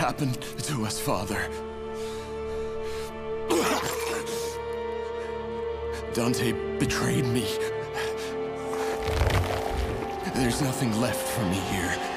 happened to us, Father. Dante betrayed me. There's nothing left for me here.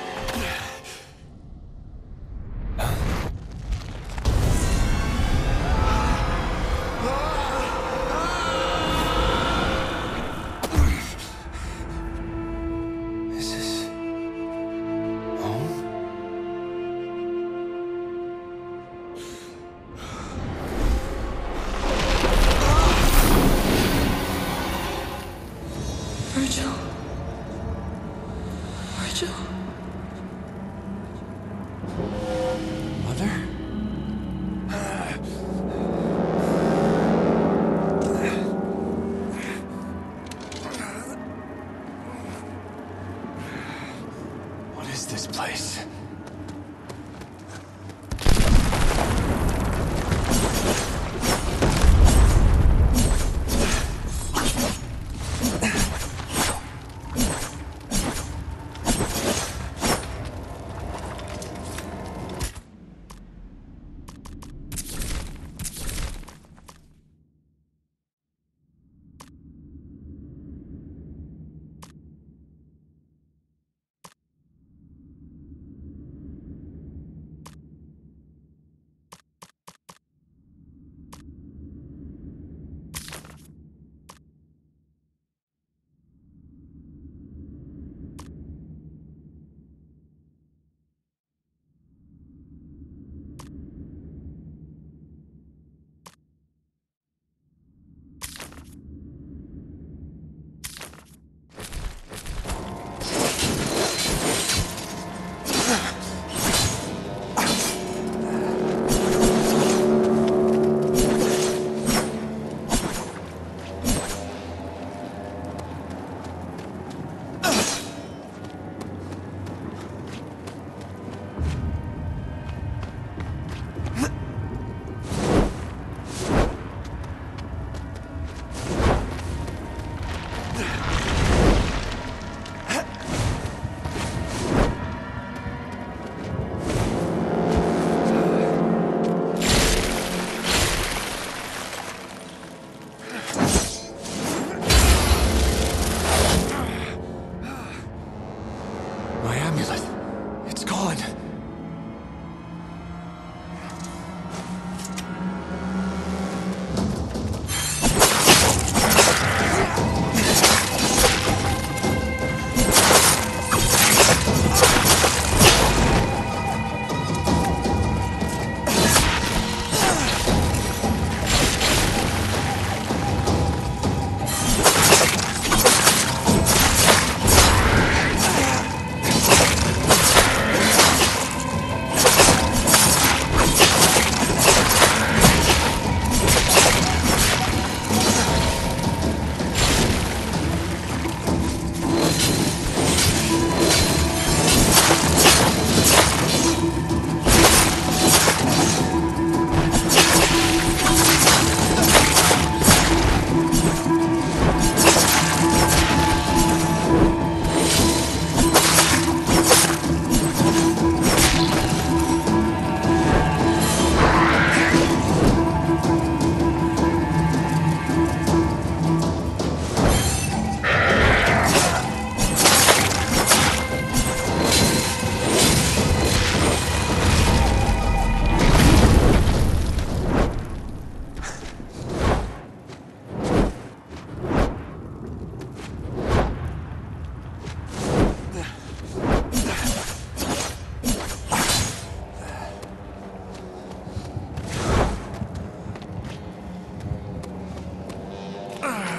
Ugh.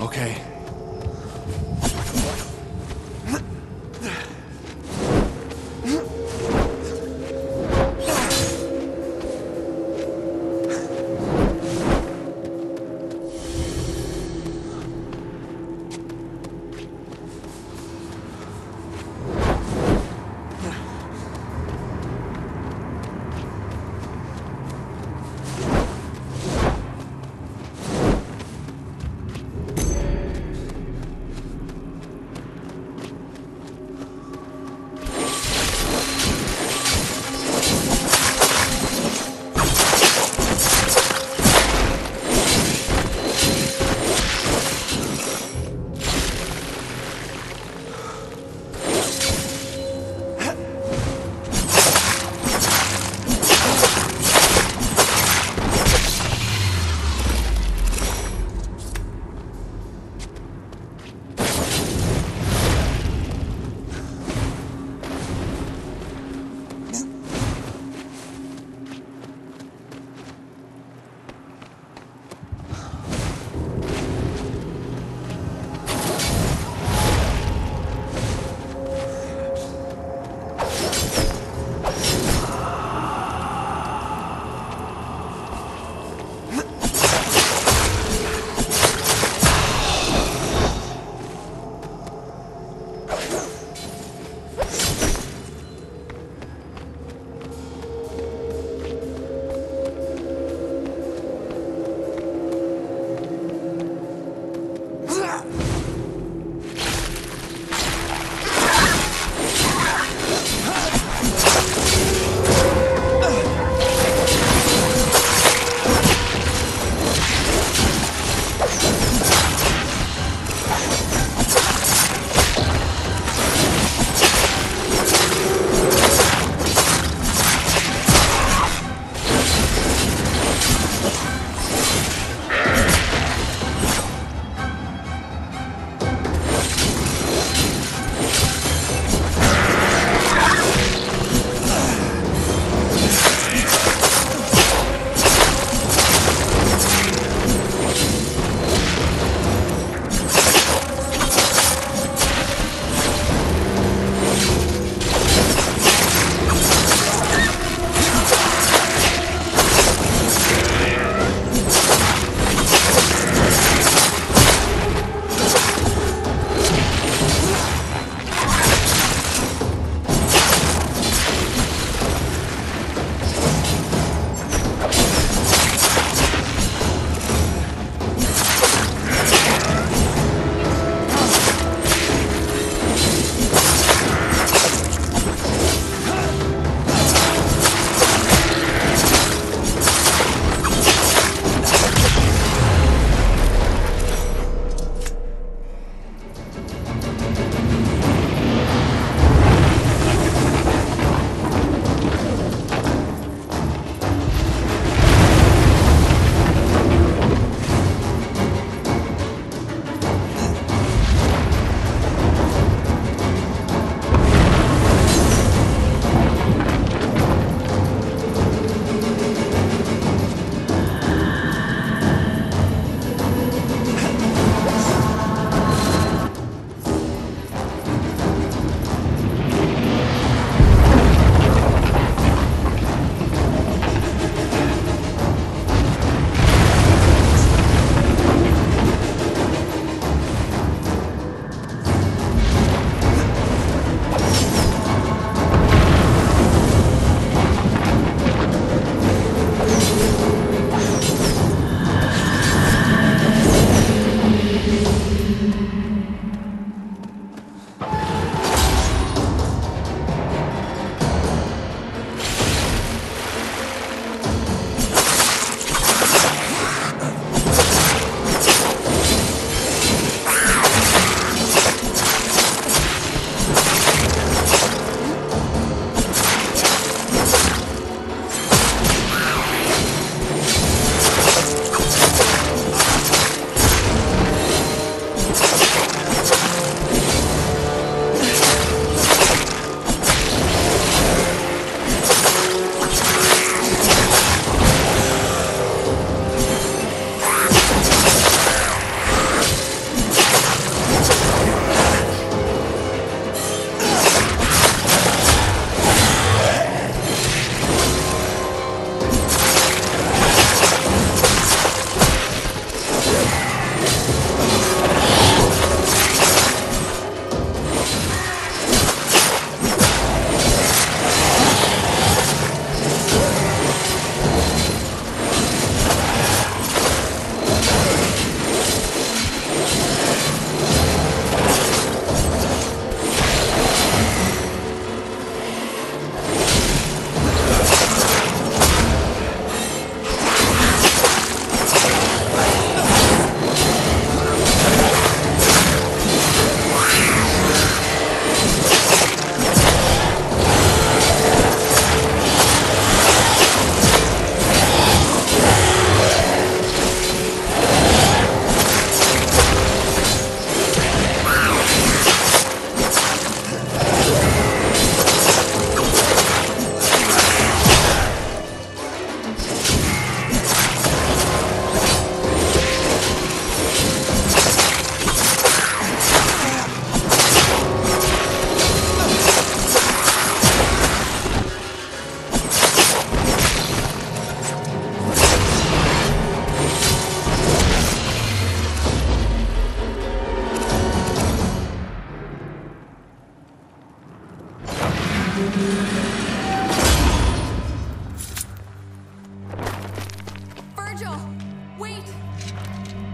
Okay.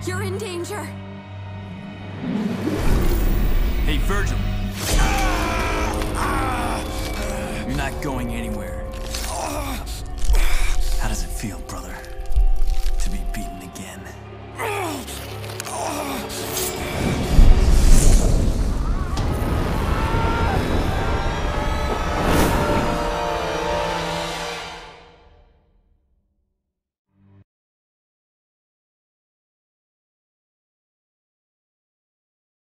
You're in danger. Hey, Vergil. You're not going anywhere. How does it feel, brother?